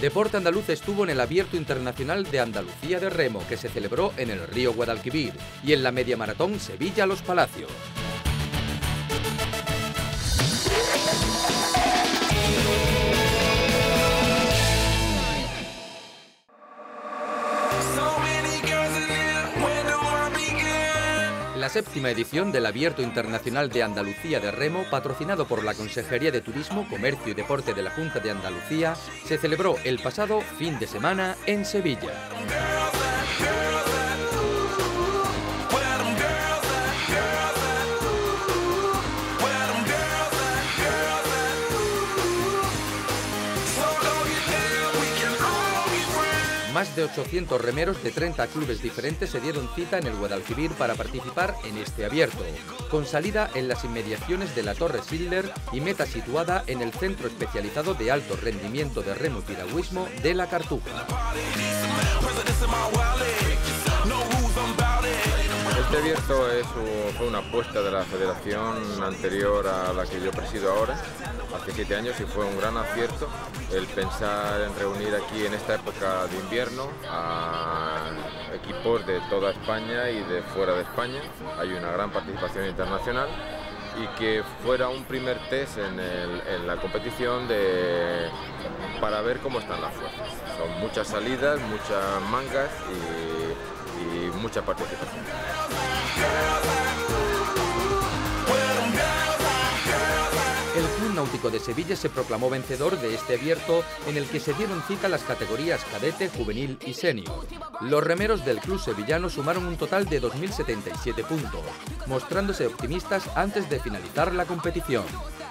deporte andaluz estuvo en el Abierto Internacional de Andalucía de Remo, que se celebró en el río Guadalquivir, y en la media maratón Sevilla-Los Palacios. Séptima edición del Abierto Internacional de Andalucía de Remo, patrocinado por la Consejería de Turismo, Comercio y Deporte de la Junta de Andalucía, se celebró el pasado fin de semana en Sevilla. Más de 800 remeros de 30 clubes diferentes se dieron cita en el Guadalquivir para participar en este abierto, con salida en las inmediaciones de la Torre Schiller y meta situada en el Centro Especializado de Alto Rendimiento de Remo Piragüismo de La Cartuja. Este abierto fue una apuesta de la federación anterior a la que yo presido ahora, hace siete años, y fue un gran acierto el pensar en reunir aquí en esta época de invierno a equipos de toda España y de fuera de España. Hay una gran participación internacional y que fuera un primer test en, la competición de, para ver cómo están las fuerzas. Son muchas salidas, muchas mangas y, y mucha participación. Náutico de Sevilla se proclamó vencedor de este abierto en el que se dieron cita las categorías cadete, juvenil y senior. Los remeros del club sevillano sumaron un total de 2.077 puntos, mostrándose optimistas antes de finalizar la competición.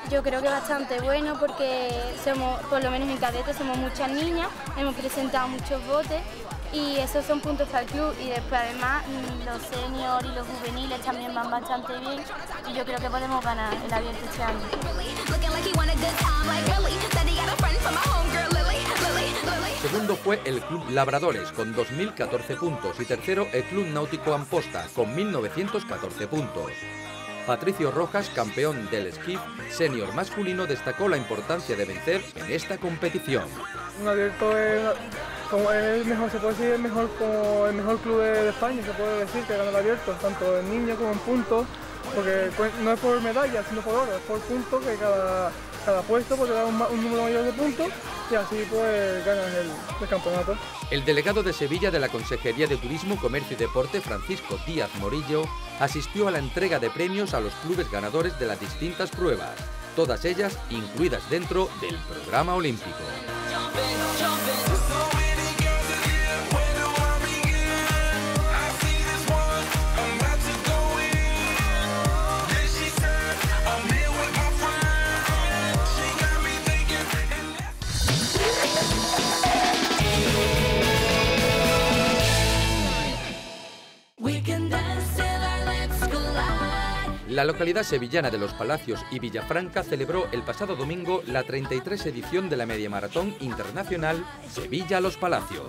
Yo creo que bastante bueno porque somos, por lo menos en cadete, somos muchas niñas, hemos presentado muchos botes y esos son puntos para el club y después además mm, los seniors y los juveniles también van bastante bien y yo creo que podemos ganar el abierto este año. Segundo fue el Club Labradores con 2.014 puntos y tercero el Club Náutico Amposta con 1.914 puntos. Patricio Rojas, campeón del esquí senior masculino, destacó la importancia de vencer en esta competición. Un abierto es, como el mejor, se puede decir, el mejor, como el mejor club de, España, se puede decir que gana el abierto, tanto en niños como en puntos, porque no es por medalla, sino por oro, es por puntos que cada, cada puesto puede dar un, número mayor de puntos y así pues ganas el, campeonato. El delegado de Sevilla de la Consejería de Turismo, Comercio y Deporte, Francisco Díaz Morillo, asistió a la entrega de premios a los clubes ganadores de las distintas pruebas, todas ellas incluidas dentro del programa olímpico. La localidad sevillana de Los Palacios y Villafranca celebró el pasado domingo la 33 edición de la Media Maratón Internacional Sevilla-Los Palacios.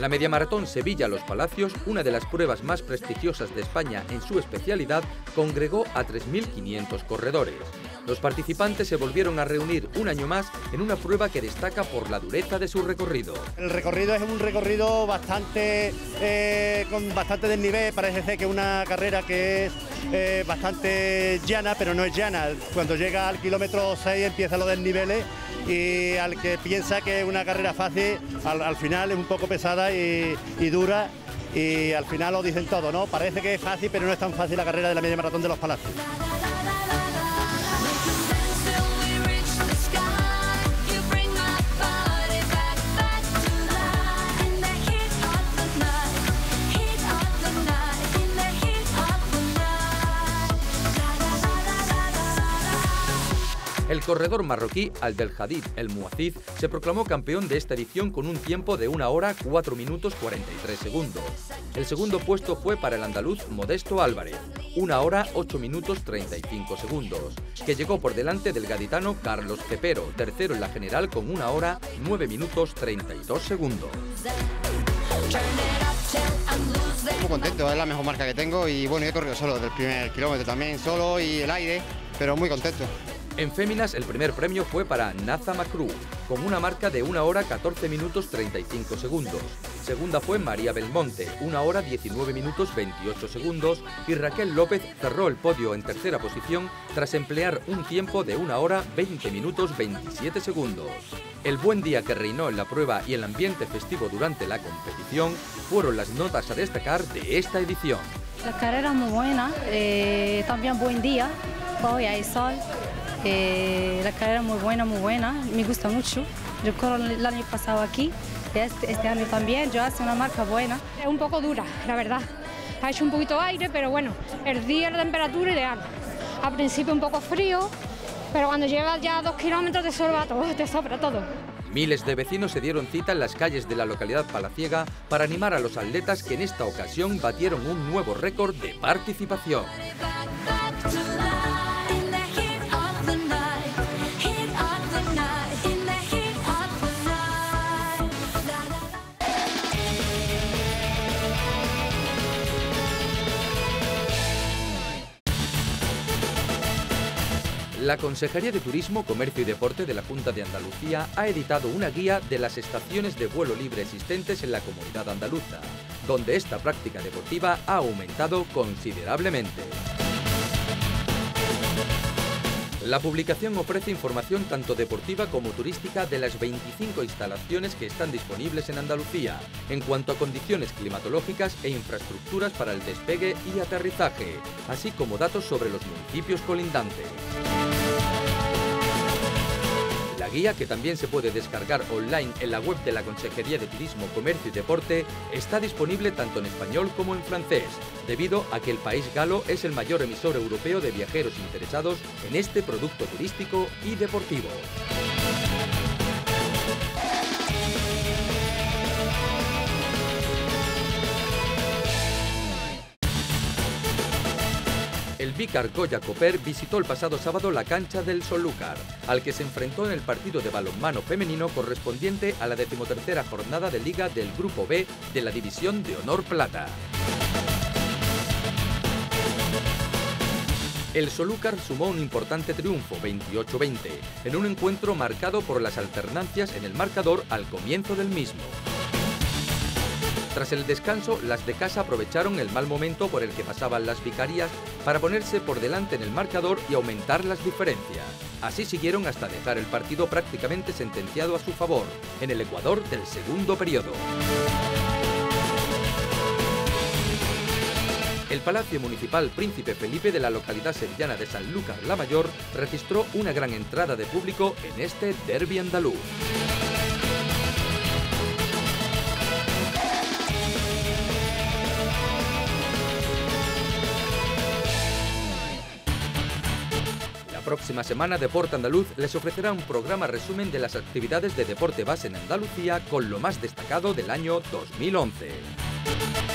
La Media Maratón Sevilla-Los Palacios, una de las pruebas más prestigiosas de España en su especialidad, congregó a 3.500 corredores. Los participantes se volvieron a reunir un año más en una prueba que destaca por la dureza de su recorrido. El recorrido es un recorrido bastante eh, con bastante desnivel, parece ser que una carrera que es eh, bastante llana, pero no es llana. Cuando llega al kilómetro 6 empieza los desniveles y al que piensa que es una carrera fácil, al, final es un poco pesada y, y dura y al final lo dicen todo, ¿no? Parece que es fácil, pero no es tan fácil la carrera de la media maratón de los Palacios. Corredor marroquí Hadid El Muaziz se proclamó campeón de esta edición con un tiempo de 1 hora 4 minutos 43 segundos. El segundo puesto fue para el andaluz Modesto Álvarez, 1 hora 8 minutos 35 segundos, que llegó por delante del gaditano Carlos Cepero, tercero en la general con 1 hora 9 minutos 32 segundos. Muy contento, es la mejor marca que tengo y bueno, he corrido solo del primer kilómetro también, solo y el aire, pero muy contento. En féminas, el primer premio fue para Naza Macru, con una marca de 1 hora 14 minutos 35 segundos. Segunda fue María Belmonte, 1 hora 19 minutos 28 segundos. Y Raquel López cerró el podio en tercera posición tras emplear un tiempo de 1 hora 20 minutos 27 segundos. El buen día que reinó en la prueba y el ambiente festivo durante la competición fueron las notas a destacar de esta edición. La carrera muy buena, eh, también buen día, hoy hay sol, eh, la carrera muy buena, muy buena, me gusta mucho. Yo corro el año pasado aquí, este, este, año también, yo hace una marca buena. Es un poco dura, la verdad. Ha hecho un poquito aire, pero bueno, el día la temperatura ideal. Al principio un poco frío, pero cuando llevas ya dos kilómetros te sobra todo, te sobra todo. Miles de vecinos se dieron cita en las calles de la localidad palaciega para animar a los atletas que en esta ocasión batieron un nuevo récord de participación. La Consejería de Turismo, Comercio y Deporte de la Junta de Andalucía ha editado una guía de las estaciones de vuelo libre existentes en la comunidad andaluza, donde esta práctica deportiva ha aumentado considerablemente. La publicación ofrece información tanto deportiva como turística de las 25 instalaciones que están disponibles en Andalucía, en cuanto a condiciones climatológicas e infraestructuras para el despegue y aterrizaje, así como datos sobre los municipios colindantes guía, que también se puede descargar online en la web de la Consejería de Turismo, Comercio y Deporte, está disponible tanto en español como en francés, debido a que el país galo es el mayor emisor europeo de viajeros interesados en este producto turístico y deportivo. El Vicar Goya Coper visitó el pasado sábado la cancha del Solúcar, al que se enfrentó en el partido de balonmano femenino correspondiente a la decimotercera jornada de Liga del Grupo B de la División de Honor Plata. El Solúcar sumó un importante triunfo, 28-20, en un encuentro marcado por las alternancias en el marcador al comienzo del mismo. Tras el descanso, las de casa aprovecharon el mal momento por el que pasaban las vicarías para ponerse por delante en el marcador y aumentar las diferencias. Así siguieron hasta dejar el partido prácticamente sentenciado a su favor, en el Ecuador del segundo periodo. El Palacio Municipal Príncipe Felipe de la localidad sevillana de San Lucas la Mayor registró una gran entrada de público en este derby andaluz. Próxima semana Deporte Andaluz les ofrecerá un programa resumen de las actividades de deporte base en Andalucía con lo más destacado del año 2011.